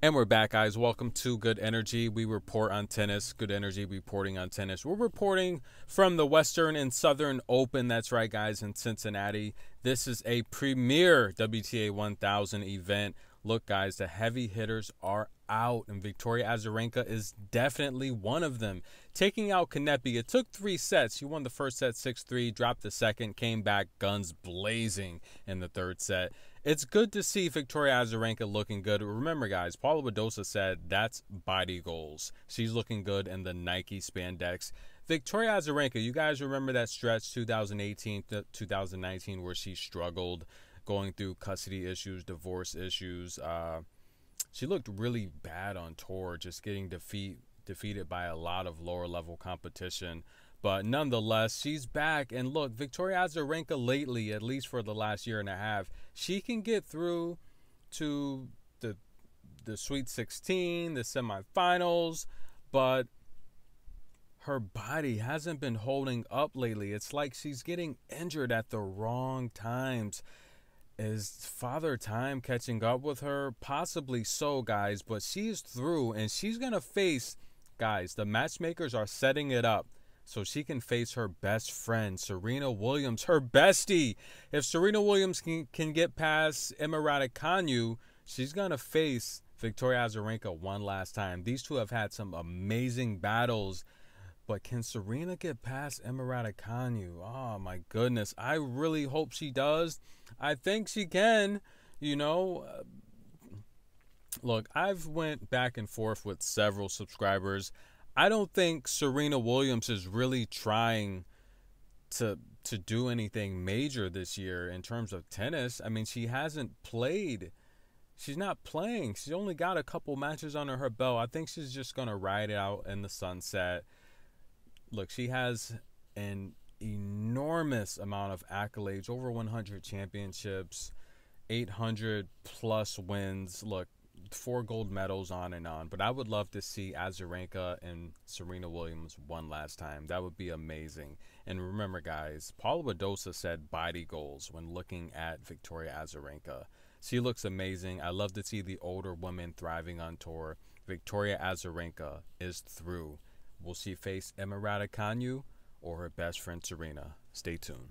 And we're back, guys. Welcome to Good Energy. We report on tennis. Good Energy reporting on tennis. We're reporting from the Western and Southern Open. That's right, guys, in Cincinnati. This is a premier WTA 1000 event. Look, guys, the heavy hitters are out, and Victoria Azarenka is definitely one of them. Taking out Kanepi, it took three sets. She won the first set 6 3, dropped the second, came back guns blazing in the third set it's good to see Victoria Azarenka looking good. Remember, guys, Paula Badosa said that's body goals. She's looking good in the Nike spandex. Victoria Azarenka, you guys remember that stretch 2018 to 2019 where she struggled going through custody issues, divorce issues. Uh, she looked really bad on tour, just getting defeat defeated by a lot of lower level competition. But nonetheless, she's back. And look, Victoria Azarenka lately, at least for the last year and a half, she can get through to the the Sweet 16, the semifinals, but her body hasn't been holding up lately. It's like she's getting injured at the wrong times. Is father time catching up with her? Possibly so, guys, but she's through and she's going to face, guys, the matchmakers are setting it up so she can face her best friend, Serena Williams, her bestie. If Serena Williams can, can get past Emma Raducanu, she's going to face Victoria Azarenka one last time. These two have had some amazing battles. But can Serena get past Emma Raducanu? Oh my goodness. I really hope she does. I think she can. You know, look, I've went back and forth with several subscribers. I don't think Serena Williams is really trying to to do anything major this year in terms of tennis. I mean, she hasn't played. She's not playing. She's only got a couple matches under her belt. I think she's just going to ride it out in the sunset. Look, she has an enormous amount of accolades, over 100 championships, 800 plus wins. Look, four gold medals on and on. But I would love to see Azarenka and Serena Williams one last time. That would be amazing. And remember, guys, Paula Badosa said body goals when looking at Victoria Azarenka. She looks amazing. I love to see the older women thriving on tour. Victoria Azarenka is through. Will she face Emma Raducanu or her best friend Serena? Stay tuned.